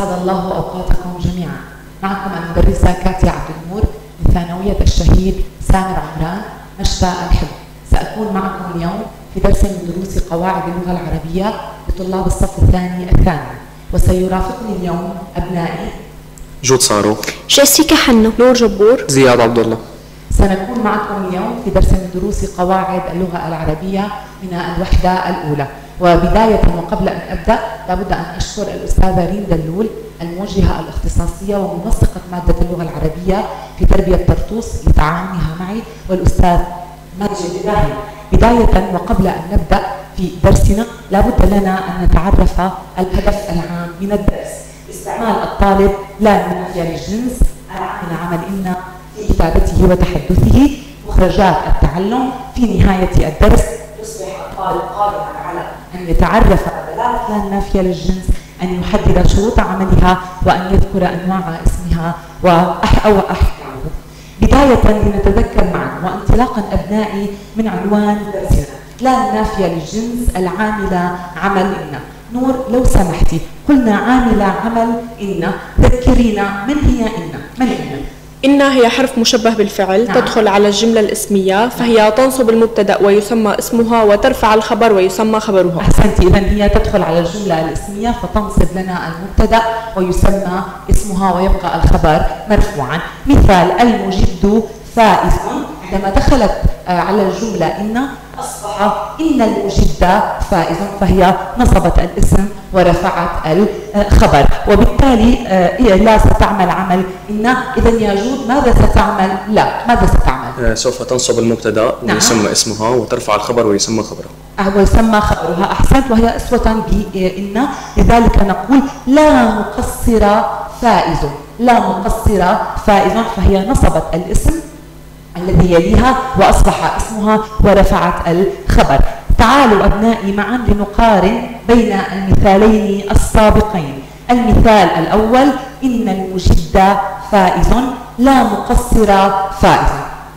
أسعد الله أوقاتكم جميعا. معكم المدرسة كاتيا عبد النور من ثانوية الشهيد سامر عمران مشفى الحب سأكون معكم اليوم في درس من دروس قواعد اللغة العربية لطلاب الصف الثاني الثانوي وسيرافقني اليوم أبنائي. جود صارو جيسيكا حنو نور جبور. زياد عبد الله. سنكون معكم اليوم في درس من دروس قواعد اللغة العربية من الوحدة الأولى. وبداية وقبل أن أبدأ لابد أن أشكر الأستاذة ريم دلول الموجهة الاختصاصية ومنسقة مادة اللغة العربية في تربية طرطوس لتعاونها معي والأستاذ ماجد إبراهيم. بداية وقبل أن نبدأ في درسنا لابد لنا أن نتعرف الهدف العام من الدرس. استعمال الطالب لا نافية للجنس العامل عمل إن في كتابته وتحدثه مخرجات التعلم في نهاية الدرس. يصبح الطالب قادرا على أن يتعرف دلالة لا النافية للجنس أن يحدد شروط عملها وأن يذكر أنواع اسمها وأح أو أحكامه. بداية لنتذكر معا وانطلاقا أبنائي من عنوان درسنا. لا النافية للجنس العاملة عمل إن. نور لو سمحتي قلنا عاملة عمل إن. ذكرينا من هي إن؟ من إن؟ إن هي حرف مشبه بالفعل نعم. تدخل على الجملة الاسمية فهي تنصب المبتدأ ويسمى اسمها وترفع الخبر ويسمى خبرها. أحسنتي إذا هي تدخل على الجملة الاسمية فتنصب لنا المبتدأ ويسمى اسمها ويبقى الخبر مرفوعا. مثال المجد فائز. عندما دخلت آه، على الجملة إن أصبح إن المجد فائز فهي نصبت الاسم ورفعت الخبر. وبالتالي آه، هي لا ستعمل عمل. إن إذا يا جود ماذا ستعمل؟ لا ماذا ستعمل؟ آه، سوف تنصب المبتدا نعم. ويسمى اسمها وترفع الخبر ويسمى خبرها ويسمى خبرها. أحسنت وهي أسوة بإن لذلك نقول لا مقصر فائز. لا مقصر فائز فهي نصبت الاسم الذي يليها وأصبح اسمها ورفعت الخبر. تعالوا أبنائي معا لنقارن بين المثالين السابقين. المثال الأول إن المجد فائز لا مقصر فائز.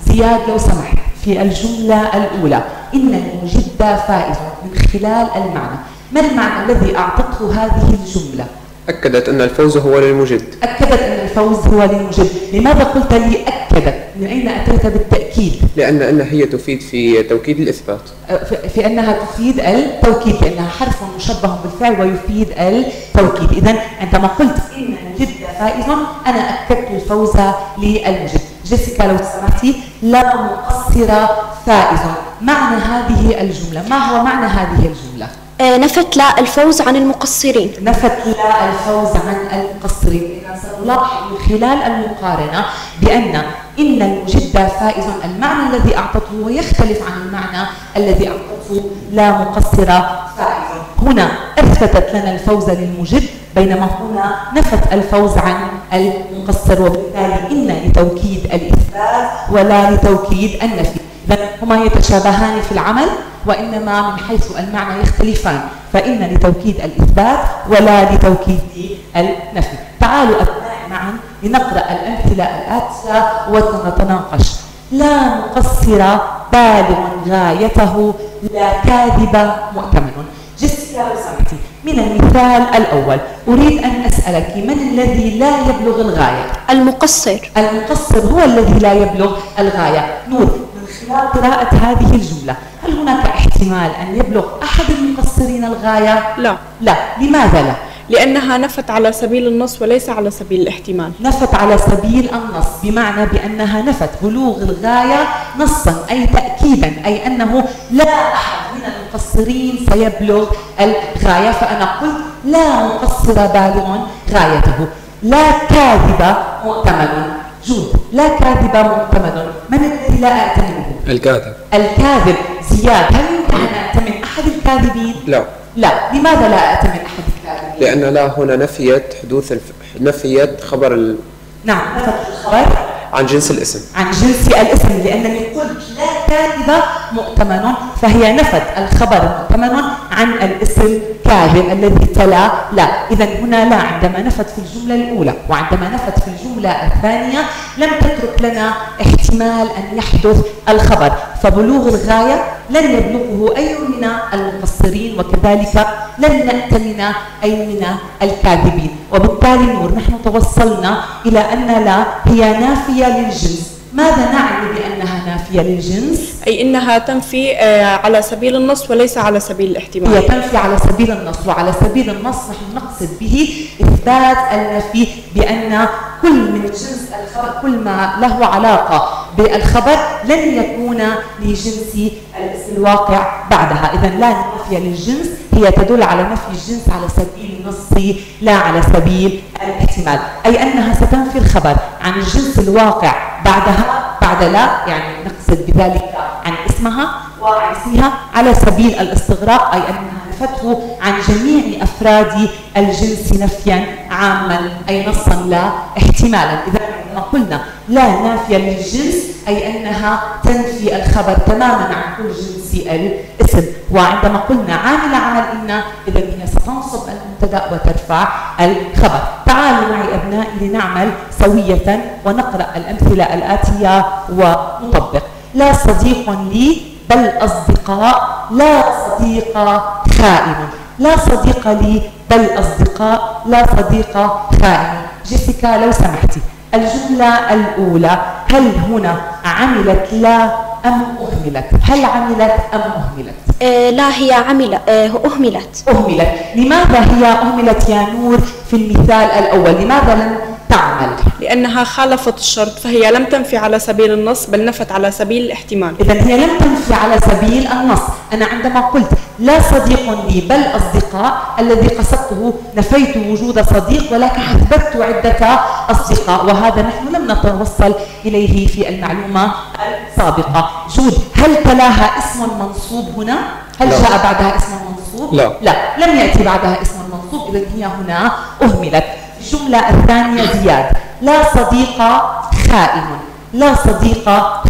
زياد لو سمحت في الجملة الأولى. إن المجد فائز من خلال المعنى. ما المعنى الذي أعطته هذه الجملة؟ أكدت أن الفوز هو للمجد. أكدت أن الفوز هو للمجد. لماذا قلت لي أكدت؟ من أين أتيت بالتأكيد؟ لأن أن هي تفيد في توكيد الإثبات. في- في أنها تفيد التوكيد لأنها حرف مشبه بالفعل ويفيد التوكيد. إذا عندما قلت إن المجد فائز أنا أكدت الفوز للمجد. جيسيكا لو سمحتي لا مقصر فائز. معنى هذه الجملة ما هو معنى هذه الجملة؟ نفت لا الفوز عن المقصرين. نفت الفوز عن المقصرين. سنلاحظ من خلال المقارنة بأن إن المجد فائز المعنى الذي أعطته ويختلف عن المعنى الذي أعطته لا مقصر فائز. هنا أثبتت لنا الفوز للمجد بينما هنا نفت الفوز عن المقصر. وبالتالي إن لتوكيد الإثبات ولا لتوكيد النفي. إذا هما يتشابهان في العمل وإنما من حيث المعنى يختلفان. فإن لتوكيد الإثبات ولا لتوكيد النفي. تعالوا أبنائي معا لنقرأ الأمثلة الآتية ونتناقش. لا مقصر بالغ غايته لا كاذب مؤتمن. جيسيكا لو سمحتي من المثال الأول. أريد أن أسألك من الذي لا يبلغ الغاية؟ المقصر. المقصر هو الذي لا يبلغ الغاية. نور. خلال قراءة هذه الجملة هل هناك احتمال أن يبلغ أحد المقصرين الغاية؟ لا لا لماذا لا؟ لأنها نفت على سبيل النص وليس على سبيل الاحتمال نفت على سبيل النص بمعنى بأنها نفت بلوغ الغاية نصا أي تأكيدا أي أنه لا أحد من المقصرين سيبلغ الغاية فأنا قلت لا مقصر بالغ غايته لا كاذب مؤتمن جود لا كاذب مؤتمن من الذي لا أأتمنه الكاذب. الكاذب. زياد هل يمكن أن أأتمن أحد الكاذبين؟ لا. لا. لماذا لا أأتمن أحد الكاذبين؟ لأن لا هنا نفيت حدوث الف... نفيت خبر ال... نعم. نفت الخبر؟ عن جنس الاسم. عن جنس الاسم لأنني قلت لا كاذب مؤتمن فهي نفت الخبر مؤتمن عن الاسم كاذب الذي تلا. لا. إذا هنا لا عندما نفت في الجملة الأولى وعندما نفت في الجملة الثانية لم تترك لنا احتمال أن يحدث الخبر. فبلوغ الغاية لن يبلغه أي من المقصرين وكذلك لن نأتمن أي من الكاذبين. وبالتالي نور نحن توصلنا إلى أن لا هي نافية للجنس. ماذا نعني بأنها نافية للجنس؟ أي إنها تنفي آه، على سبيل النص وليس على سبيل الاحتمال هي تنفي على سبيل النص وعلى سبيل النص نحن نقصد به إثبات النفي بأن كل من جنس الخبر كل ما له علاقة بالخبر لن يكون لجنس الواقع بعدها. إذا لا نفي للجنس هي تدل على نفي الجنس على سبيل النص لا على سبيل الاحتمال. أي أنها ستنفي الخبر عن الجنس الواقع بعدها بعد لا يعني نقصد بذلك عن اسمها وعن اسمها على سبيل الاستغراق أي أنها نفته عن جميع أفراد الجنس نفيا عاما أي نصا لا احتمالا. إذا ما قلنا. لا نافية للجنس أي أنها تنفي الخبر تماما عن كل جنس الاسم. وعندما قلنا عامل عمل إن إذا هي ستنصب المبتدأ وترفع الخبر. تعالوا معي أبنائي لنعمل سوية ونقرأ الأمثلة الآتية ونطبق. لا صديق لي بل أصدقاء لا صديق خائن. لا صديق لي بل أصدقاء لا صديق خائن. جيسيكا لو سمحتي. الجملة الأولى هل هنا عملت لا أم أهملت؟ هل عملت أم أهملت؟ آه لا هي عمل آه أهملت. أهملت. لماذا هي أهملت يا نور في المثال الأول؟ لماذا لم تعمل. لأنها خالفت الشرط فهي لم تنفي على سبيل النص بل نفت على سبيل الاحتمال. إذا هي لم تنفي على سبيل النص. أنا عندما قلت لا صديق لي بل أصدقاء الذي قصدته نفيت وجود صديق ولكن أثبتت عدة أصدقاء وهذا نحن لم نتوصل إليه في المعلومة السابقة. جود هل تلاها اسم منصوب هنا؟ هل لا. جاء بعدها اسم منصوب؟ لا. لا. لم يأتي بعدها اسم منصوب إذا هي هنا أهملت. الجملة الثانية زياد. لا صديق خائن. لا صديق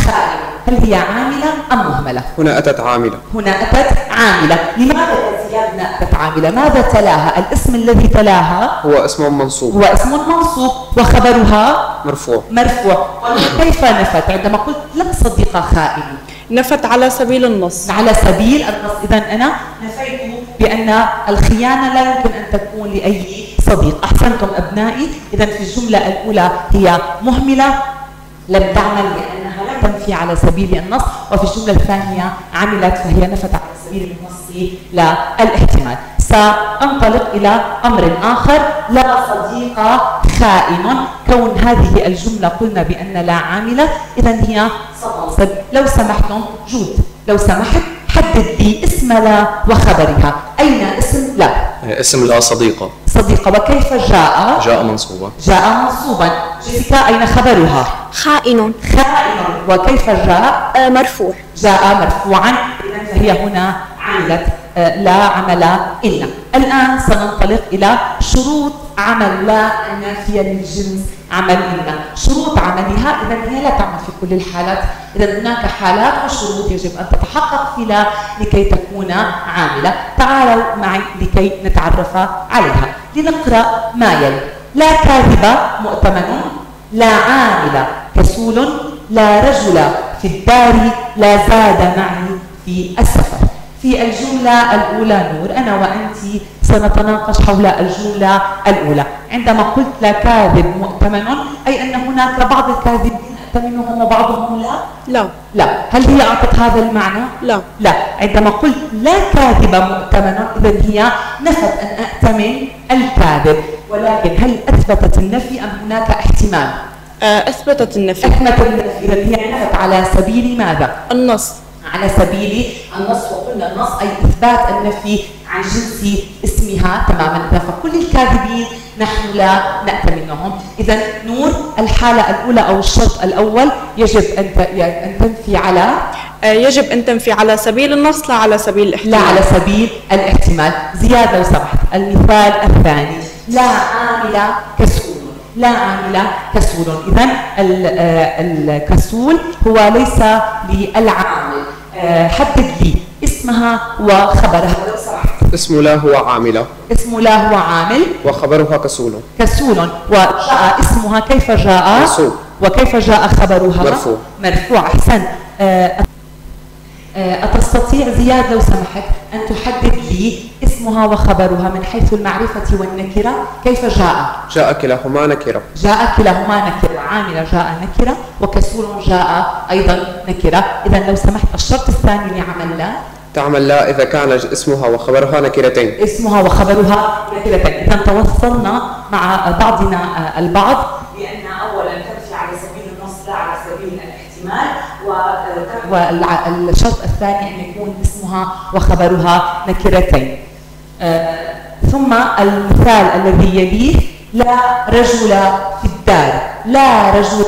خائن. هل هي عاملة أم مهملة؟ هنا أتت عاملة. هنا أتت عاملة. لماذا زياد هنا أتت عاملة؟ ماذا تلاها؟ الاسم الذي تلاها؟ هو اسم منصوب. هو اسم منصوب. وخبرها؟ مرفوع. مرفوع. كيف نفت؟ عندما قلت لا صديق خائن. نفت على سبيل النص. على سبيل النص. إذا أنا نفيت بأن الخيانة لا يمكن أن تكون لأي صديق أحسنتم أبنائي. إذا في الجملة الأولى هي مهملة. لم تعمل لأنها لم تنفي على سبيل النص. وفي الجملة الثانية عملت فهي نفت على سبيل النص لا الاحتمال سأنطلق إلى أمر آخر. لا صديق خائن. كون هذه الجملة قلنا بأن لا عاملة. إذا هي لو سمحتم جود. لو سمحت حدد لي اسم لا وخبرها. أين اسم؟ لا. اسم لا صديقة. صديقة. وكيف جاء؟ جاء منصوبا. جاء منصوبا. جيسيكا أين خبرها؟ خائن. خائن. وكيف جاء؟ آه مرفوع. جاء مرفوعا. إذا فهي هنا عملت آه لا عمل إلا. الآن سننطلق إلى شروط عمل لا النافية للجنس عمل إلا. شروط عملها إذا هي لا تعمل في كل الحالات. إذا هناك حالات وشروط يجب أن تتحقق في لا لكي تكون عاملة. تعالوا معي لكي نتعرف عليها. لنقرأ ما يلي. لا كاذب مؤتمن لا عامل كسول لا رجل في الدار لا زاد معي في السفر. في الجملة الأولى نور أنا وأنت سنتناقش حول الجملة الأولى. عندما قلت لا كاذب مؤتمن أي أن هناك بعض الكاذبين أتمنهم وبعضهم لا؟ لا. لا. هل هي أعطت هذا المعنى؟ لا. لا. عندما قلت لا كاذب مؤتمن إذا هي نفت أن أأتمن الكاذب. ولكن هل أثبتت النفي أم هناك احتمال؟ آه، أثبتت النفي. أثبتت النفي. إذا هي نفت على سبيل ماذا؟ النص. على سبيل النص وقلنا النص أي إثبات النفي عن جنس اسمها تماما. فكل الكاذبين نحن لا نأتمنهم إذا نور الحالة الأولى أو الشرط الأول يجب أن أن تنفي على آه، يجب أن تنفي على سبيل النص لا على سبيل الاحتمال. لا على سبيل الاحتمال. زيادة لو سمحت المثال الثاني. لا عامل كسول لا عامل كسول إذا آه، الكسول هو ليس للعامل. حدد لي اسمها وخبرها. لو سمحت اسم لا هو عاملة. اسم لا هو عامل. وخبرها كسول. كسول. وجاء اسمها كيف جاء؟ منصوب. وكيف جاء خبرها؟ مرفوع. مرفوع. أحسن. آه، آه، أتستطيع زياد لو سمحت أن تحدد لي اسمها وخبرها من حيث المعرفة والنكرة. كيف جاء؟ جاء كلاهما نكرة. جاء كلاهما نكرة. عاملة جاء نكرة وكسول جاء أيضا نكرة. إذا لو سمحت الشرط الثاني لعمل لا. تعمل لا إذا كان اسمها وخبرها نكرتين. اسمها وخبرها نكرتين. إذا توصلنا مع بعضنا البعض بأن أولا تمشي على سبيل النص لا على سبيل والشرط الثاني أن يكون اسمها وخبرها نكرتين. آه، ثم المثال الذي يليه لا رجل في الدار لا رجل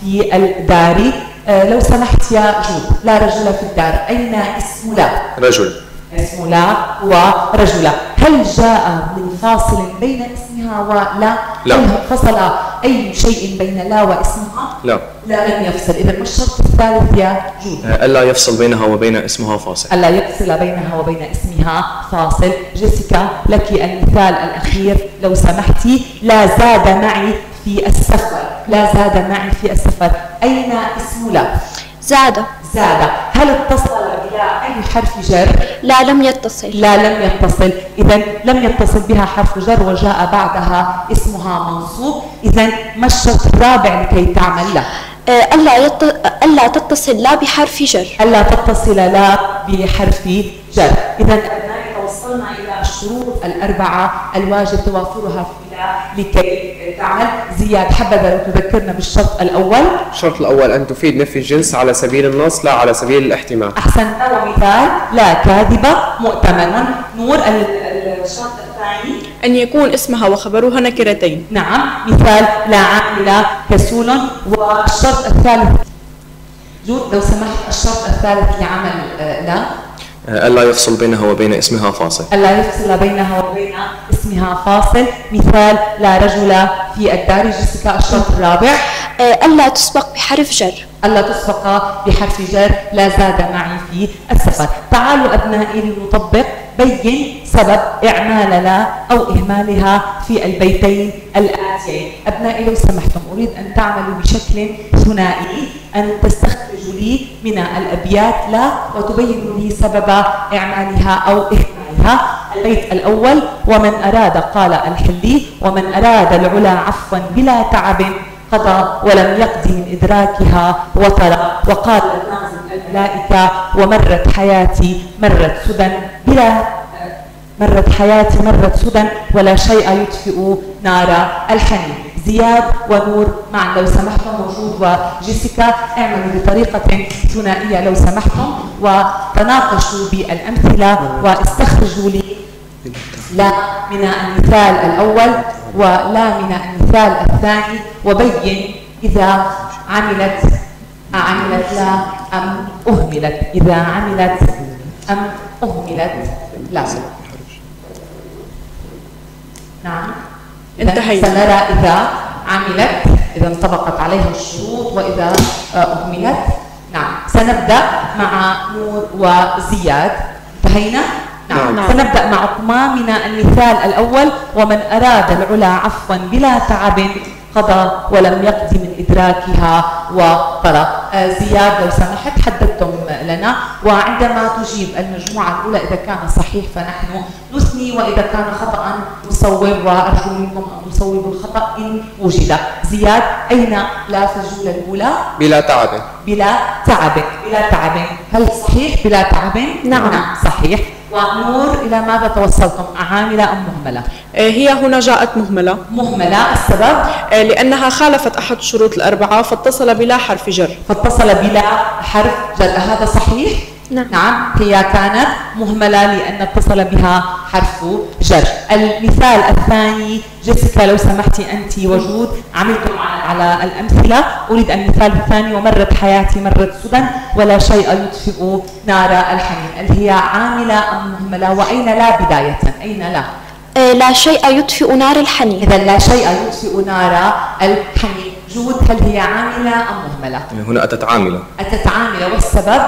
في الدار. آه، لو سمحت يا جود لا رجل في الدار. أين اسم لا؟ رجل. اسم لا ورجل. هل جاء من فاصل بين اسمها ولا؟ لا. هل فصل أي شيء بين لا واسمها لا. لا لم يفصل. إذا ما الشرط الثالث يا جود؟ ألا يفصل بينها وبين اسمها فاصل. ألا يفصل بينها وبين اسمها فاصل. جيسيكا لك المثال الأخير. لو سمحتي لا زاد معي في السفر. لا زاد معي في السفر. أين اسم لا؟ زاد. زاد. هل اتصل أي حرف جر؟ لا لم يتصل. لا لم يتصل. إذا لم يتصل بها حرف جر وجاء بعدها اسمها منصوب. إذا ما الشرط الرابع لكي تعمل؟ له آه، ألا, يط... ألا تتصل لا بحرف جر. ألا تتصل لا بحرف جر. إذا أبنائي توصلنا إلى الشروط الأربعة الواجب توافرها لكي تعمل زياد حبذا لو تذكرنا بالشرط الأول. الشرط الأول أن تفيد نفي الجنس على سبيل النص لا على سبيل الاحتمال. أحسن ومثال لا كاذبة مؤتمن. نور ال- الشرط الثاني. أن يكون اسمها وخبرها نكرتين. نعم. مثال لا عامل كسول. والشرط الثالث. جود لو سمحت الشرط الثالث لعمل آه، لا. ألا يفصل بينها وبين اسمها فاصل. ألا يفصل بينها وبين اسمها فاصل. مثال لا رجل في الدار جيسيكا الشرط الرابع. آه، ألا تسبق بحرف جر. ألا تسبق بحرف جر لا زاد معي في السفر. تعالوا أبنائي لنطبق. بين سبب إعمال لا أو إهمالها في البيتين الآتيين. أبنائي لو سمحتم أريد أن تعملوا بشكل ثنائي أن تستخرجوا لي من الأبيات لا وتبينوا لي سبب إعمالها أو إهمالها. البيت الأول ومن أراد قال الحلي ومن أراد العلا عفوا بلا تعب قضى ولم يقضي من إدراكها وترى وقال الملائكة ومرت حياتي مرت سدى بلا مرت حياتي مرت سدى ولا شيء يطفئ نار الحنين. زياد ونور معا لو سمحتم موجود وجيسيكا اعملوا بطريقة ثنائية لو سمحتم وتناقشوا بالأمثلة واستخرجوا لي. لا من المثال الأول ولا من المثال الثاني. وبين إذا عملت عملت لا أم أهملت؟ إذا عملت أم أهملت؟ لا. نعم. انتهينا. سنرى إذا عملت إذا انطبقت عليها الشروط وإذا آه، أهملت. نعم. سنبدأ مع نور وزياد. انتهينا؟ نعم. نعم. سنبدأ معكما من المثال الأول. ومن أراد العلا عفوا بلا تعب قضى ولم يقض من إدراكها وطرى آه، زياد لو سمحت حددتم لنا. وعندما تجيب المجموعة الأولى إذا كان صحيح فنحن نثني وإذا كان خطأ نصوب وأرجو منكم أن تصوبوا الخطأ إن وجد. زياد أين لا الجملة الأولى؟ بلا تعب. بلا تعب. بلا تعب. هل صحيح؟ بلا تعب؟ نعم. نعم صحيح. ونور إلى ماذا توصلتم؟ عاملة أم مهملة؟ آه، هي هنا جاءت مهملة. مهملة السبب؟ آه، لأنها خالفت أحد الشروط الأربعة فاتصل بلا حرف جر. فاتصل بلا حرف جر. هذا صحيح؟ نعم. نعم. هي كانت مهملة لأن اتصل بها حرف جر. المثال الثاني جيسيكا لو سمحتي أنت وجود عملتم على- الأمثلة. أريد المثال الثاني ومرت حياتي مرت سدى ولا شيء يطفئ نار الحنين. هل هي عاملة أم مهملة؟ وأين لا بداية؟ أين لا؟ آه، لا شيء يطفئ نار الحنين. إذا لا شيء يطفئ نار الحنين. جود هل هي عاملة أم مهملة؟ هنا أتت عاملة أتت عاملة والسبب؟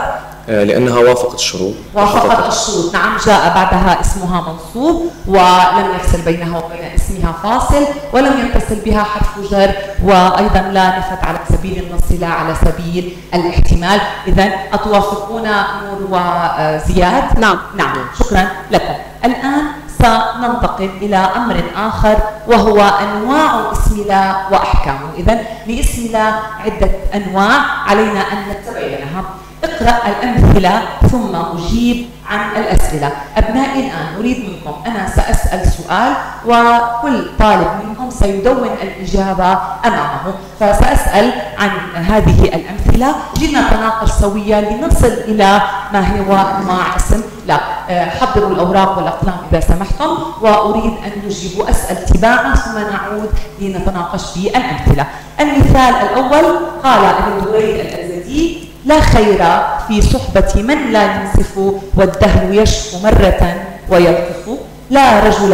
لأنها وافقت الشروط. وافقت الشروط. نعم جاء بعدها اسمها منصوب ولم يفصل بينها وبين اسمها فاصل ولم يتصل بها حرف جر وأيضا لا نفت على سبيل النص لا على سبيل الاحتمال. إذا أتوافقون نور وزياد؟ نعم. نعم شكرا لكم. الآن سننتقل إلى أمر آخر وهو أنواع اسم لا وأحكامه إذا لاسم لا عدة أنواع علينا أن نتبينها. اقرأ الأمثلة ثم أجيب عن الأسئلة. أبنائي الآن أريد منكم أنا سأسأل سؤال وكل طالب منكم سيدون الإجابة أمامه. فسأسأل عن هذه الأمثلة لنتناقش سويا لنصل إلى ما هو أنواع اسم. لا آه، حضروا الأوراق والأقلام إذا سمحتم وأريد أن تجيبوا أسأل تباعا ثم نعود لنتناقش في الأمثلة. المثال الأول قال ابن دريد الأزدي لا خير في صحبة من لا ينصف والدهر يشفو مرة ويلطف لا رجل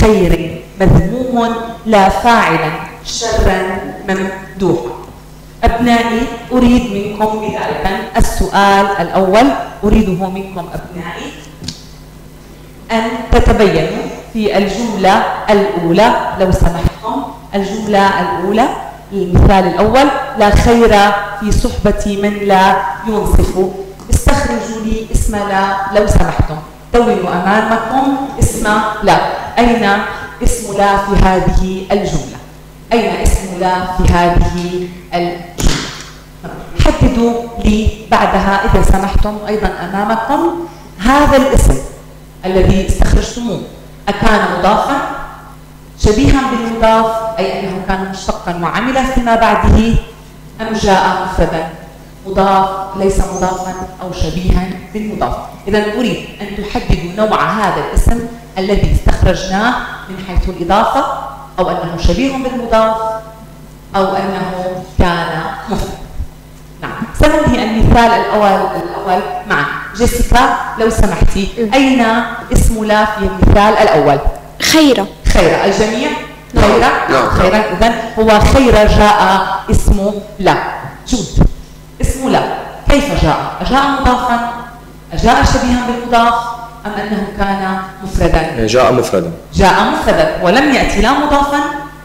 خير مذموم لا فاعلا شرا ممدوحا أبنائي أريد منكم بداية. السؤال الأول أريده منكم أبنائي. أن تتبينوا في الجملة الأولى لو سمحتم. الجملة الأولى. المثال الأول لا خير في صحبة من لا ينصف. استخرجوا لي اسم لا لو سمحتم. دونوا أمامكم اسم لا. أين اسم لا في هذه الجملة؟ أين اسم لا في هذه الجملة؟ حددوا لي بعدها إذا سمحتم أيضا أمامكم هذا الاسم الذي استخرجتموه. أكان مضافا شبيها بالمضاف أي أنه كان مشتقا وعمل فيما بعده أم جاء مفردا. مضاف ليس مضافا أو شبيها بالمضاف. إذا أريد أن تحددوا نوع هذا الاسم الذي استخرجناه من حيث الإضافة أو أنه شبيه بالمضاف أو أنه كان مفرد. نعم. سننهي المثال الأول الأول معا جيسيكا لو سمحتي. أين اسم لا في المثال الأول؟ خيرة. خير. الجميع؟ خيرا نعم. خيرا إذا هو خير جاء اسم لا. جود. اسم لا. كيف جاء؟ أجاء مضافا؟ أجاء شبيها بالمضاف؟ أم أنه كان مفردا؟ جاء مفردا. جاء مفردا. ولم يأتي لا مضافا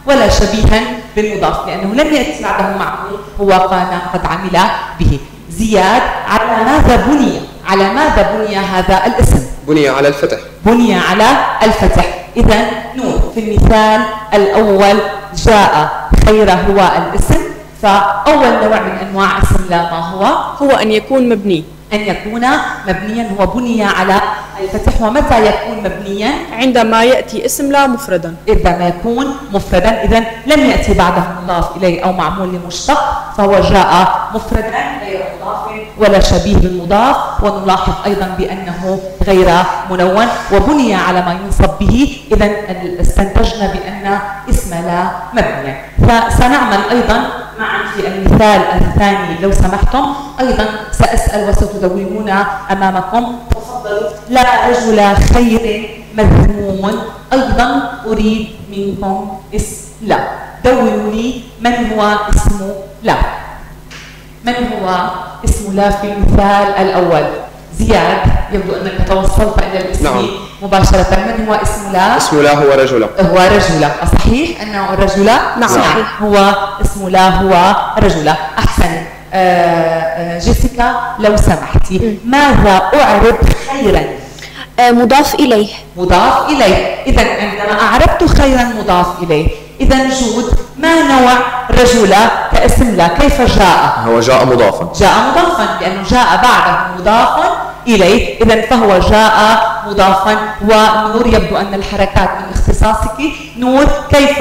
ولا شبيها بالمضاف لأنه لم يأتي بعده معقول. هو كان قد عمل به. زياد على ماذا بني؟ على ماذا بني هذا الاسم؟ بني على الفتح. بني على الفتح. إذا نور في المثال الأول جاء خير هو الاسم فأول نوع من أنواع اسم لا ما هو؟ هو أن يكون مبني. أن يكون مبنيا هو بني على الفتح ومتى يكون مبنيا؟ عندما يأتي اسم لا مفردا. إذا ما يكون مفردا إذا لم يأتي بعده مضاف إليه أو معمول لمشتق فهو جاء مفردا غير مضاف ولا شبيه بالمضاف ونلاحظ أيضا بأنه غير منون وبني على ما ينصب به. إذا استنتجنا بأن اسم لا مبني. فسنعمل أيضا معا في المثال الثاني. لو سمحتم أيضا سأسأل وستدونون أمامكم. تفضلوا. لا رجل خير مذموم. أيضا أريد منكم اسم لا. دونوا لي من هو اسم لا. من هو اسم لا في المثال الأول. زياد يبدو أنك توصلت إلى الاسم نعم. مباشرة. من هو اسم لا؟ اسم لا هو رجل. هو رجل. صحيح أنه الرجل؟ نعم. صحيح. هو اسم لا هو رجل. أحسن. آه، آه، جيسيكا لو سمحتي. ماذا أعرب خيرا؟ آه، مضاف إليه. مضاف إليه. إذا عندما أعربت خيرا مضاف إليه. إذا جود ما نوع رجل كاسم لا؟ كيف جاء؟ هو جاء مضافا. جاء مضافا لأنه جاء بعده مضافا إليه. إذا فهو جاء مضافا ونور. يبدو أن الحركات من اختصاصك. نور كيف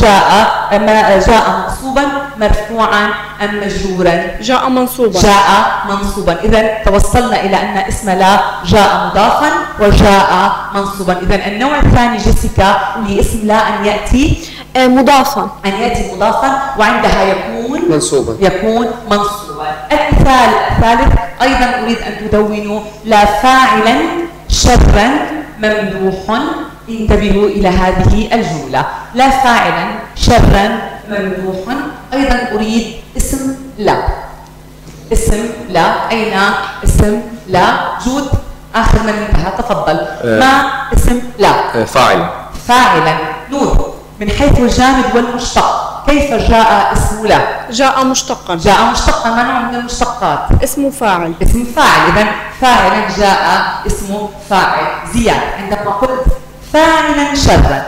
جاء؟ ما جاء منصوبا مرفوعا أم مجرورا؟ جاء منصوبا. جاء منصوبا. إذا توصلنا إلى أن اسم لا جاء مضافا وجاء منصوبا. إذا النوع الثاني جيسيكا لاسم لا أن يأتي. مضافا. أن يأتي مضافا وعندها يكون منصوبا. يكون منصوبا. المثال الثالث أيضا أريد أن تدونوا لا فاعلا شرا ممدوح انتبهوا إلى هذه الجملة. لا فاعلا شرا ممدوح أيضا أريد اسم لا. اسم لا. أين اسم لا؟ جود. آخر من انتهى. تفضل. آه. ما اسم لا؟ آه، فاعل. فاعلا. نور من حيث الجامد والمشتق. كيف جاء اسم لا جاء مشتقا. جاء مشتقا ما نوع من المشتقات؟ اسم فاعل. اسم فاعل. اذا فاعلا جاء اسم فاعل زياد عندما قلت فاعلا شرا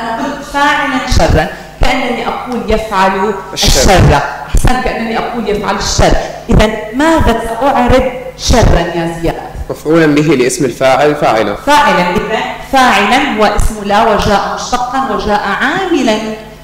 أنا قلت فاعلا شرا كأنني أقول يفعل الشر. الشر احسن كانني أقول يفعل الشر. اذا ماذا ساعرب شرا يا زياد؟ مفعولا به لاسم الفاعل فاعلا. فاعلا. اذا فاعلا هو اسم لا وجاء مشتقا وجاء عاملا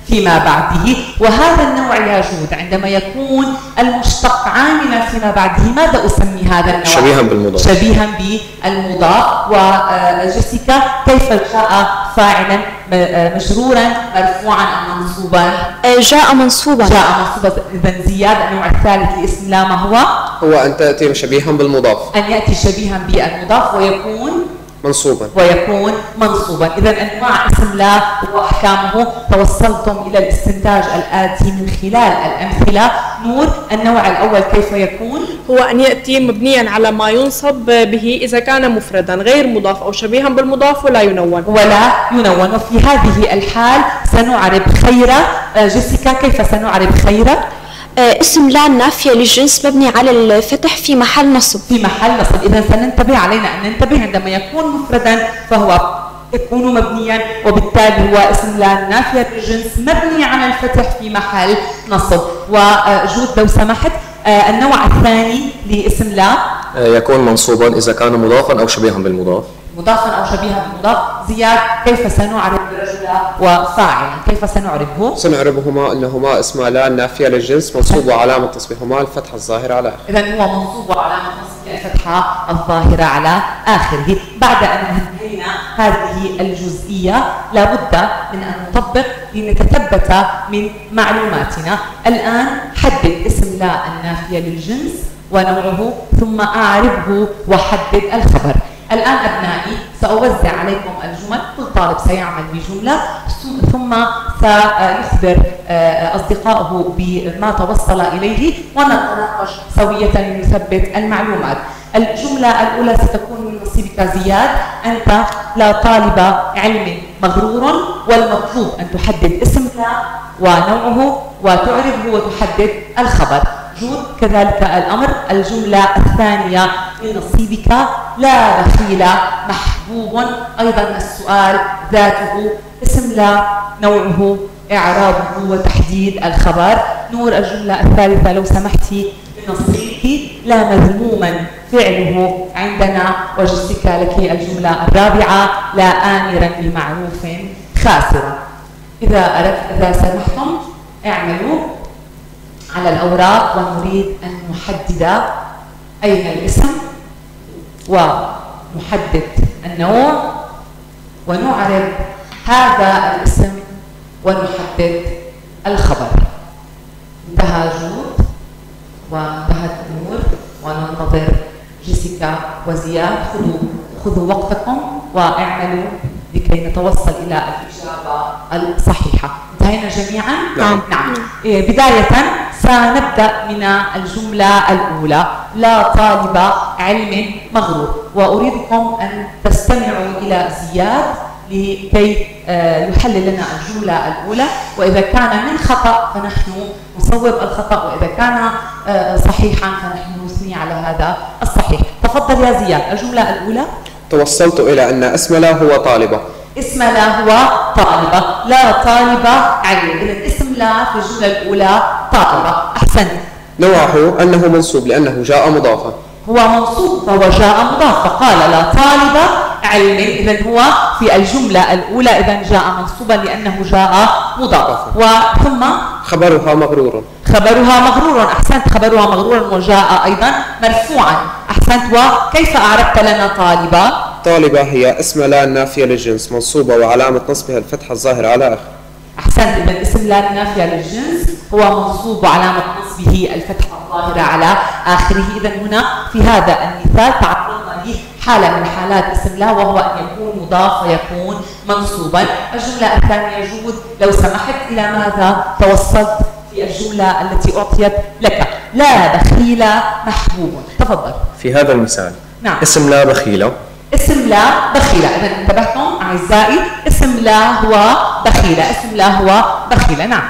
فيما بعده. وهذا النوع يا جود عندما يكون المشتق عاملا فيما بعده. ماذا أسمي هذا النوع؟ شبيها بالمضاف. شبيها بالمضاف. وجيسيكا كيف جاء فاعلا؟ آه، مجرورا مرفوعا ام منصوبا؟ جاء منصوبا جاء منصوبا اذا زياد النوع الثالث لاسم لا ما هو؟ هو أن تأتي شبيها بالمضاف أن يأتي شبيها بالمضاف ويكون منصوبا. ويكون منصوبا. إذا أنواع اسم لا وأحكامه. توصلتم إلى الاستنتاج الآتي من خلال الأمثلة. نور النوع الأول كيف يكون؟ هو أن يأتي مبنيا على ما ينصب به إذا كان مفردا غير مضاف أو شبيها بالمضاف ولا ينون. ولا ينون. وفي هذه الحال سنعرب خير آه، جيسيكا كيف سنعرب خير آه، اسم لا النافية للجنس مبني على الفتح في محل نصب. في محل نصب. إذا سننتبه علينا أن ننتبه عندما يكون مفردا فهو يكون مبنيا وبالتالي هو اسم لا نافية الجنس مبني على الفتح في محل نصب. وجود لو سمحت آه، النوع الثاني لاسم لا. آه، يكون منصوبا إذا كان مضافا أو شبيها بالمضاف. مضافا أو شبيها بالمضاف زياد كيف سنعرب رجل وفاعل؟ كيف سنعربه سنعربهما أنهما اسما لا النافية للجنس منصوب وعلامة تصبيهما الفتحة الظاهرة على آخره. اذا هو منصوب وعلامة نصبه الفتحة الظاهرة على آخره. بعد أن انتهينا هذه الجزئية لابد من أن نطبق لنتثبت من معلوماتنا. الآن حدد اسم لا النافية للجنس ونوعه ثم اعربه وحدد الخبر. الآن أبنائي سأوزع عليكم الجمل كل طالب سيعمل بجملة ثم- سيخبر آه، أصدقائه بما توصل إليه ونتناقش سوية لنثبت المعلومات. الجملة الأولى ستكون من نصيبك زياد. أنت لا طالب علم مغرور والمطلوب أن تحدد اسم لا ونوعه وتعربه وتحدد الخبر. جود كذلك الأمر. الجملة الثانية من نصيبك لا بخيل محبوب. أيضا السؤال ذاته اسم لا نوعه إعرابه وتحديد الخبر. نور الجملة الثالثة لو سمحتي نصيبك لا مذموما. فعله عندنا وجزك لك الجملة الرابعة لا آمرا بمعروف خاسرا. إذا أردت إذا سمحتم اعملوا. على الأوراق ونريد أن نحدد أين الاسم ونحدد النوع ونعرب هذا الاسم ونحدد الخبر. انتهى جود وانتهت نور وننتظر جيسيكا وزياد. خذوا خذوا وقتكم واعملوا لكي نتوصل إلى الإجابة الصحيحة. انتهينا جميعا؟ نعم. نعم. إيه، بداية سنبدا من الجملة الأولى. لا طالب علم مغرور. وأريدكم أن تستمعوا إلى زياد لكي آه، يحلل لنا الجملة الأولى. وإذا كان من خطأ فنحن نصوب الخطأ وإذا كان آه، صحيحا فنحن نثني على هذا الصحيح. تفضل يا زياد الجملة الأولى. توصلت إلى أن اسم لا هو طالبة. اسم لا هو طالبة. لا طالبة علم إذا اسم لا في الجملة الأولى طالبة. أحسنت نوعه أنه منصوب لأنه جاء مضافا. هو منصوب فهو جاء مضاف. فقال لا طالب علم اذا هو في الجملة الأولى اذا جاء منصوبا لأنه جاء مضاف. وثم خبرها مغرور. خبرها مغرور. أحسنت. خبرها مغرور وجاء أيضا مرفوعا. أحسنت. وكيف اعربت لنا طالبة؟ طالبة هي اسم لا النافية للجنس منصوبة وعلامة نصبها الفتحة الظاهرة على آخره أحسنت إذا اسم لا النافيه للجنس هو منصوب وعلامة نصبه الفتحة الظاهرة على آخره. اذا هنا في هذا المثال تعرضنا لحالة من حالات اسم لا وهو أن يكون مضاف ويكون منصوبا. الجملة الثانية جود لو سمحت إلى ماذا توصلت في في الجملة التي أعطيت لك؟ لا بخيل محبوب. تفضل. في هذا المثال نعم. اسم لا بخيلة اسم لا بخيلة. إذا انتبهتم أعزائي اسم لا هو بخيلة. اسم لا هو بخيلة. نعم.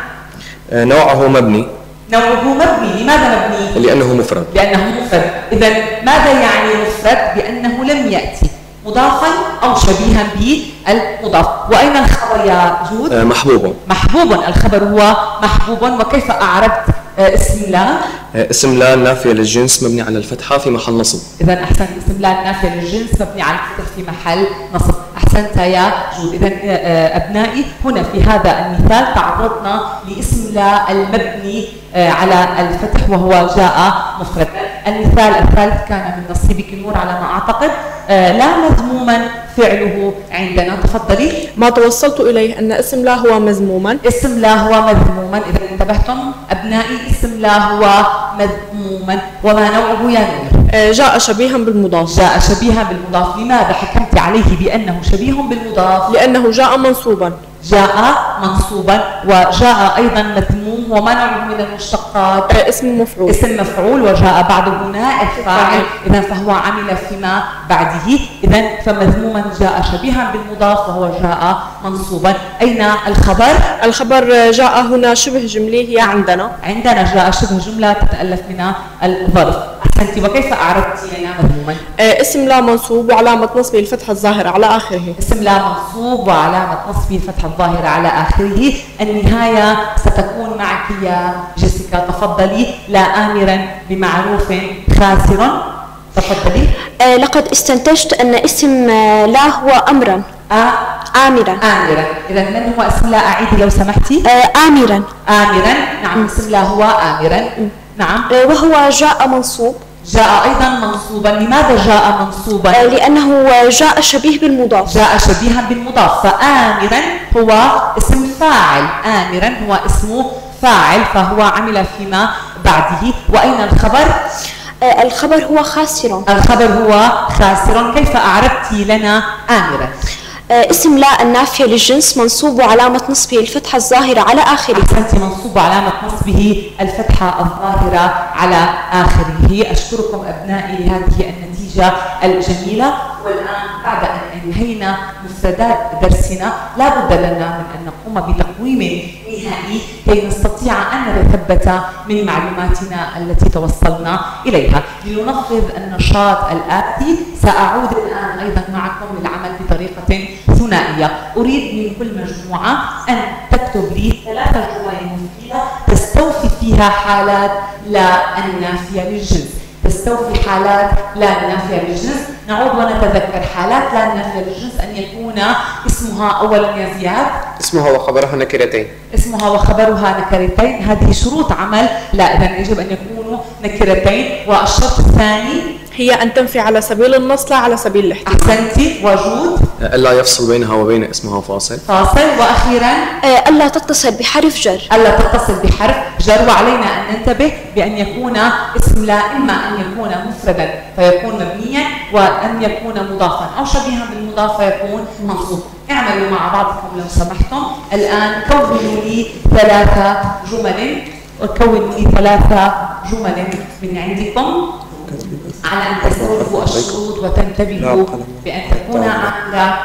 آه، نوعه مبني. نوعه مبني. لماذا مبني؟ لأنه مفرد. لأنه مفرد. إذا ماذا يعني مفرد؟ بأنه لم يأتي. مضافا أو شبيها بالمضاف. وأين الخبر يا جود؟ آه، محبوب محبوب الخبر هو محبوب وكيف أعربت آه، اسم لا؟ آه، اسم لا نافية للجنس مبني على الفتحة في محل نصب. إذا أحسنت. اسم لا النافية للجنس مبني على الفتح في محل نصب. أحسنت يا جود. إذا آه، أبنائي هنا في هذا المثال تعرضنا لاسم لا المبني على الفتح وهو جاء مفرد. المثال الثالث كان من نصيبك النور على ما أعتقد. آه، لا مذموما فعله عندنا. تفضلي. ما توصلت إليه أن اسم لا هو مذموما. اسم لا هو مذموما. إذا انتبهتم أبنائي اسم لا هو مذموما. وما نوعه يا نور؟ آه، جاء شبيها بالمضاف. جاء شبيها بالمضاف. لماذا حكمت عليه بأنه شبيه بالمضاف؟ لأنه جاء منصوبا. جاء منصوبا. وجاء أيضا مذموم وما نوعه من المشتقات. آه، اسم مفعول. اسم مفعول وجاء بعده نائب فاعل. اذا فهو عمل فيما بعده. اذا فمذموما جاء شبيها بالمضاف وهو جاء منصوبا. أين الخبر؟ الخبر جاء هنا شبه جملي هي عندنا. عندنا جاء شبه جملة تتألف من الظرف. احسنت وكيف اعربت لنا مذموما؟ آه، اسم لا منصوب وعلامة نصبه الفتحة الظاهرة على آخره. اسم لا منصوب وعلامة نصبه الفتحة الظاهرة على آخره. النهاية ستكون معك يا جيسيكا تفضلي. لا آمرا بمعروف خاسر تفضلي. آه، لقد استنتجت أن اسم آه، لا هو أمرا. آ آمرا. آمرا. إذا من هو اسم لا أعيدي لو سمحتي؟ آه، آمرا. آمرا. نعم اسم لا هو آمرا. نعم. آه، وهو جاء منصوب. جاء أيضا منصوبا. لماذا جاء منصوبا؟ آه، لأنه جاء شبيه بالمضاف. جاء شبيها بالمضاف. فآمرا هو اسم فاعل. آمرا هو اسم فاعل فهو عمل فيما بعده. وأين الخبر؟ آه، الخبر هو خاسر الخبر هو خاسر كيف أعربت لنا آمرا؟ آه، اسم لا النافية للجنس منصوب وعلامة نصبه الفتحة الظاهرة على آخره. أحسنت منصوب علامة نصبه الفتحة الظاهرة على آخره. أشكركم أبنائي لهذه النتيجة الجميلة. والآن بعد أن أنهينا مفردات درسنا لا بد لنا من أن نقوم بتقويم نهائي كي نستطيع أن نتثبت من معلوماتنا التي توصلنا إليها. لننفذ النشاط الآتي. سأعود الآن أيضا معكم للعمل بطريقة ثنائية. أريد من كل مجموعة أن تكتب لي ثلاثة جمل مفيدة تستوفي فيها حالات لا النافية للجنس. تستوفي حالات لا النافية للجنس نعود ونتذكر حالات لا النافية للجنس أن يكون اسمها أولا يا زياد. اسمها وخبرها نكرتين. اسمها وخبرها نكرتين. هذه شروط عمل لا إذا يجب أن يكونوا نكرتين. والشرط الثاني هي أن تنفي على سبيل النص لا على سبيل الاحتمال. أحسنتي وجود. آه، ألا يفصل بينها وبين اسمها فاصل. فاصل. وأخيرا. آه، ألا تتصل بحرف جر. ألا تتصل بحرف جر. وعلينا أن ننتبه بأن يكون اسم لا إما أن يكون مفردا فيكون مبنيا وأن يكون مضافا. أو شبيها بالمضاف فيكون منصوب اعملوا مع بعضكم لو سمحتم. الآن كونوا لي ثلاثة جمل وكونوا لي ثلاثة جمل من عندكم. على أن تستوفوا الشروط وتنتبهوا بأن تكون عاملة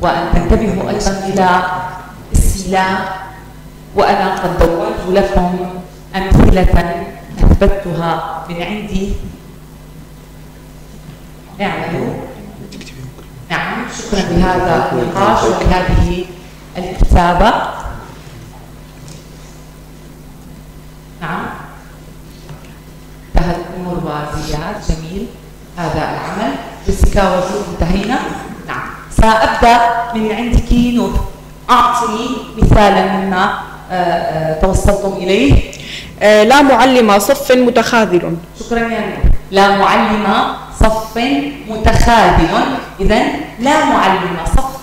وأن تنتبهوا أيضا إلى استيلاء وأنا قد دونت لكم أمثلة أثبتها من عندي. اعملوا. نعم شكرا لهذا النقاش ولهذه الكتابة نعم انتهت وزياد جميل. هذا العمل. جيسيكا وجود انتهينا. نعم. سأبدأ من عندك نور أعطني مثالا مما آه، آه، توصلتم إليه. آه، لا معلم صف متخاذل. شكرا يا نور. لا معلم صف متخاذل. إذا لا معلم صف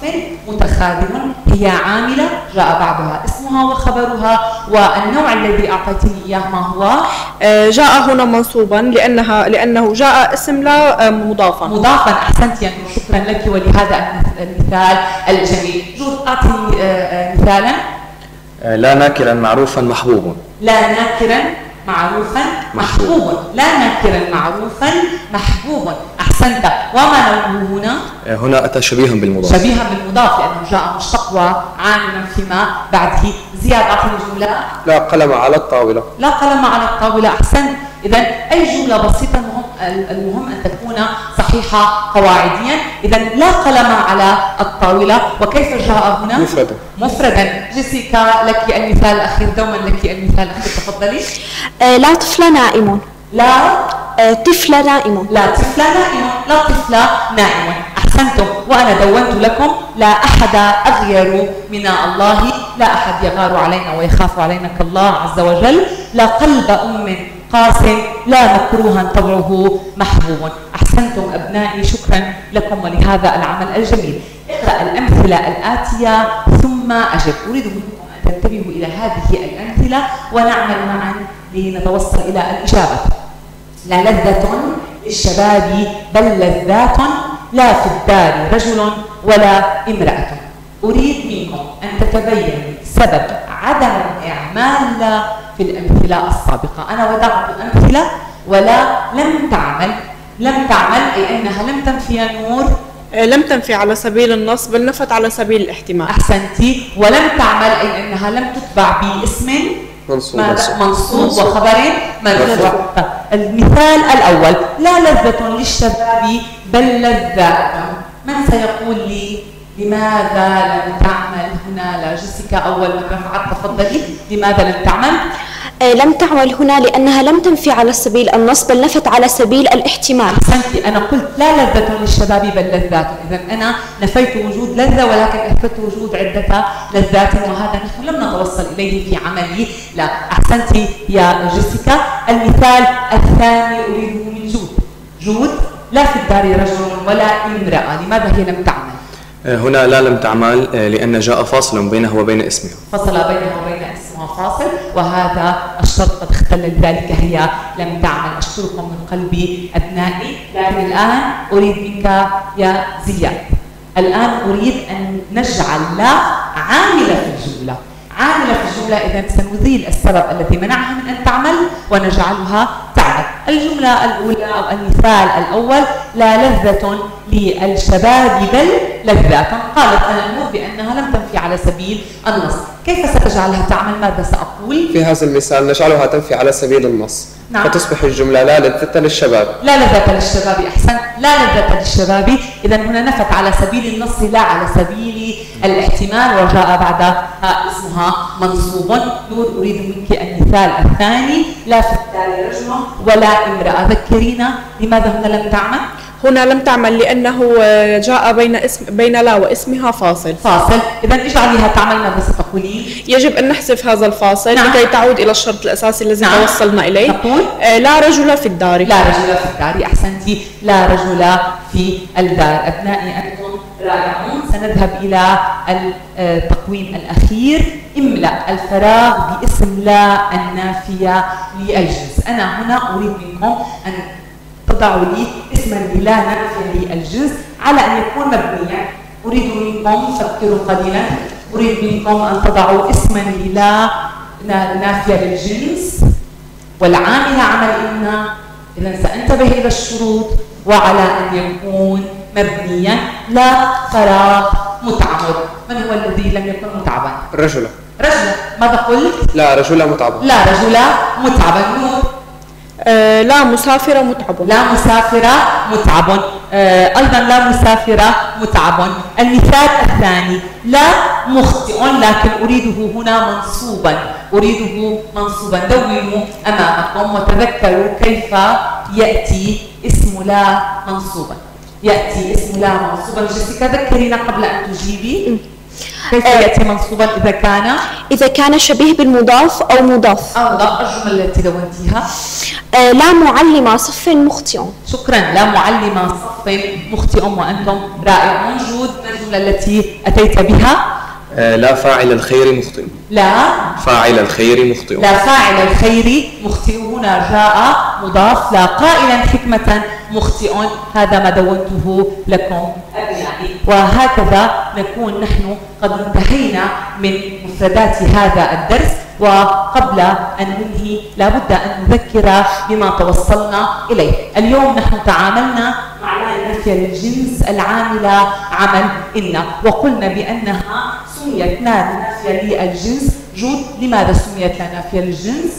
متخاذل هي عاملة جاء بعدها اسمها وخبرها والنوع الذي أعطيتني إياه ما هو؟ آه، جاء هنا منصوبا لأنها لأنه جاء اسم لا آه، مضافا. مضافا أحسنت يا نور شكرا لك ولهذا المثال الجميل. جود أعطني آه، مثالا. لا ناكرا معروفا محبوب لا ناكرا. معروفا محبوب لا ناكرا معروفا محبوب احسنت وما نوعه هنا؟ آه، هنا أتى شبيها بالمضاف. شبيها بالمضاف لأنه جاء مشتق وعاملا فيما بعده. زياد اعطيني جمله لا قلم على الطاولة. لا قلم على الطاولة. احسنت اذا أي جملة بسيطة المهم المهم أن تكون صحيحة قواعديا. اذا لا قلم على الطاولة. وكيف جاء هنا؟ مفردا. مفردا. جيسيكا لك المثال الأخير. دوما لك المثال الأخير. تفضلي. آه، لا طفل نائم. لا؟ آه، طفل نائم. لا طفل نائم. لا طفل نائم. أحسنتم. وأنا دونت لكم. لا أحد أغير من الله. لا أحد يغار علينا ويخاف علينا كالله عز وجل. لا قلب أم قاس. لا مكروها طبعه محبوب. احسنتم أبنائي شكرا لكم ولهذا العمل الجميل. اقرأ الأمثلة الآتية ثم أجب. أريد منكم أن تنتبهوا إلى هذه الأمثلة ونعمل معا لنتوصل إلى الإجابة. لا لذة للشباب بل لذات لا في الدار رجل ولا امرأة. أريد منكم أن تتبين سبب عدم الإعمال لا في الأمثلة السابقة. أنا وضعت أمثلة ولا لم تعمل. لم تعمل أي أنها لم تنفي نور. آه، لم تنفي على سبيل النص بل نفت على سبيل الاحتمال. أحسنتي ولم تعمل أي أنها لم تتبع باسم. منصوب؟ منصوب وخبر مرفوع. المثال الأول. لا لذة للشباب بل لذات من سيقول لي لماذا لم تعمل هنا؟ لا جيسيكا أول من رفعت تفضلي. لماذا لم تعمل؟ لم تعمل هنا لأنها لم تنفي على سبيل النص بل نفت على سبيل الاحتمال. أحسنتي أنا قلت لا لذة للشباب بل لذات. إذا أنا نفيت وجود لذة ولكن أثبت وجود عدة لذات وهذا نحن لم نتوصل إليه في عملي. لا أحسنتي يا جيسيكا. المثال الثاني أريده من جود. جود لا في الدار رجل ولا امرأة. لماذا هي لم تعمل؟ آه، هنا لا لم تعمل آه، لأن جاء فاصل بينه وبين اسمها فصل بينها وبين اسمها فاصل. وهذا الشرط قد اختل لذلك هي لم تعمل. أشكركم من قلبي أبنائي. لكن الآن أريد منك يا زياد. الآن أريد أن نجعل لا عاملة في الجملة. عاملة في الجملة إذا سنزيل السبب الذي منعها من أن تعمل ونجعلها تعمل. الجملة الأولى أو المثال الأول لا لذة للشباب بل لذات قالت أنا بأنها لم تنفي على سبيل النص. كيف ستجعلها تعمل؟ ماذا سأقول؟ في هذا المثال نجعلها تنفي على سبيل النص. نعم. فتصبح الجملة لا لذة للشباب. لا لذة للشباب أحسن. لا لذة للشباب. إذا هنا نفت على سبيل النص لا على سبيل الاحتمال وجاء بعدها اسمها منصوب. نور أريد منك المثال الثاني. لا في التالي رجل ولا امرأة. ذكرينا لماذا هنا لم تعمل؟ هنا لم تعمل لأنه آه، جاء بين اسم بين لا واسمها فاصل. فاصل. إذا اجعليها تعمل ماذا ستقولين يجب أن نحذف هذا الفاصل نعم. لكي تعود إلى الشرط الأساسي الذي نعم. توصلنا إليه. تقول؟ آه، لا رجل في الدار. لا رجل في الدار. أحسنتي لا رجل في الدار. أبنائي أنتم رائعون. سنذهب إلى التقويم الأخير. املأ الفراغ باسم لا النافية للجنس. أنا هنا أريد منكم أن تضعوا لي اسما لا نافية للجنس على أن يكون مبنيا. أريد منكم فكروا قليلا. أريد منكم أن تضعوا اسما لا نافية للجنس والعامل عمل إن إذا سأنتبه إلى الشروط وعلى أن يكون مبنيا. لا فراغ متعمد. من هو الذي لم يكن متعبا؟ رجل. رجل. ماذا قلت؟ لا رجل متعب لا رجل متعبا. آه، لا مسافرة متعب. لا مسافرة متعب. آه، أيضا لا مسافرة متعب. المثال الثاني لا مخطئ لكن أريده هنا منصوبا. أريده منصوبا. دونوا أمامكم وتذكروا كيف يأتي اسم لا منصوبا. يأتي اسم لا منصوبا. جيسيكا ذكرينا قبل أن تجيبي. كيف يأتي منصوبا إذا كان؟ إذا كان شبيه بالمضاف أو مضاف. أو لا الجملة التي دونتيها. آه، لا معلم صف مخطئ. شكرا لا معلم صف مخطئ وأنتم رائعون جود ما الجملة التي أتيت بها؟ آه، لا فاعل الخير مخطئ. لا. فاعل الخير مخطئ. لا فاعل الخير مخطئ. هنا جاء مضاف لا قائلا حكمة مخطئ. هذا ما دونته لكم. أبنائي وهكذا نكون نحن قد انتهينا من مفردات هذا الدرس وقبل أن ننهي لابد أن نذكر بما توصلنا إليه. اليوم نحن تعاملنا مع لا النافية للجنس العاملة عمل إن وقلنا بأنها سميت لا نافية للجنس. جود لماذا سميت لا نافية للجنس؟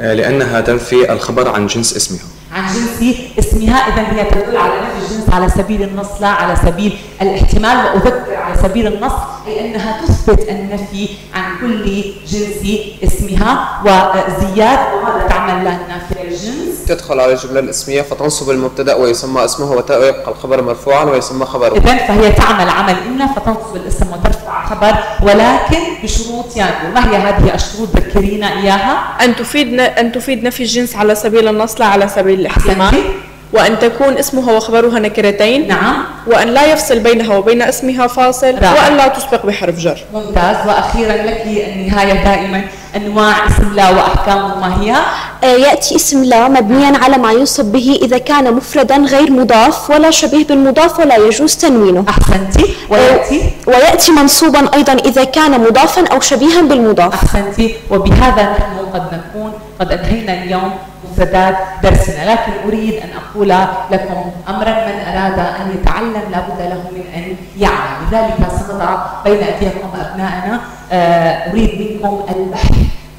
آه، لأنها تنفي الخبر عن جنس اسمها. عن جنس اسمها. اذا هي تدل على نفي الجنس على سبيل النص لا على سبيل الاحتمال. وأذكر على سبيل النص اي انها تثبت النفي عن كل جنس اسمها وزياد وماذا تعمل لا نافيه الجنس؟ تدخل على الجملة الاسمية فتنصب المبتدأ ويسمى اسمه ويبقى الخبر مرفوعا ويسمى خبره. اذا فهي تعمل عمل ان فتنصب الاسم وترفع خبر ولكن بشروط يعني. ما هي هذه الشروط؟ ذكرينا إياها. أن تفيد أن تفيد نفي الجنس على سبيل النص لا على سبيل الاحتمال. وأن تكون اسمها وخبرها نكرتين. نعم. وأن لا يفصل بينها وبين اسمها فاصل. رائع. وأن لا تسبق بحرف جر. ممتاز. وأخيرا لك النهاية دائما. أنواع اسم لا واحكامه ما هي؟ آه، يأتي اسم لا مبنيا على ما ينصب به إذا كان مفردا غير مضاف ولا شبيه بالمضاف ولا يجوز تنوينه. احسنتي ويأتي؟ ويأتي منصوبا أيضا إذا كان مضافا أو شبيها بالمضاف. أحسنتي وبهذا نحن قد نكون قد أنهينا اليوم مفردات درسنا لكن أريد أن أقول لكم أمرا من أراد أن يتعلم لابد له من أن يعلم. لذلك سنضع بين أيديكم أبنائنا آه، أريد منكم البحث.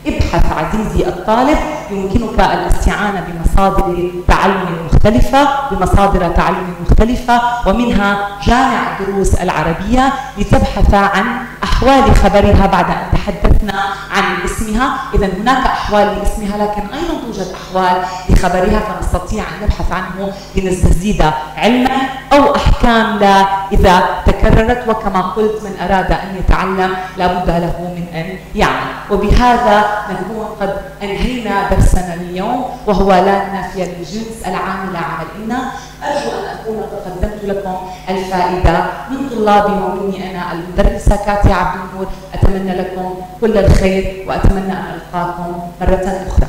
ابحث عزيزي الطالب يمكنك الاستعانة بمصادر تعلم مختلفة بمصادر تعلم مختلفة ومنها جامع الدروس العربية لتبحث عن أحوال خبرها بعد أن تحدثنا عن اسمها. إذا هناك أحوال لاسمها لكن أيضا توجد أحوال لخبرها؟ فنستطيع أن نبحث عنه لنستزيد علما أو أحكام لا إذا تكررت. وكما قلت من أراد أن يتعلم لابد له من أن يعمل. وبهذا نكون قد أنهينا درسنا اليوم وهو لا نافية للجنس العامل عمل إن أرجو أن أكون قد قدمت لكم الفائدة من طلابي ومني أنا المدرسة كاتي عبد النور. أتمنى لكم كل الخير وأتمنى أن ألقاكم مرة أخرى.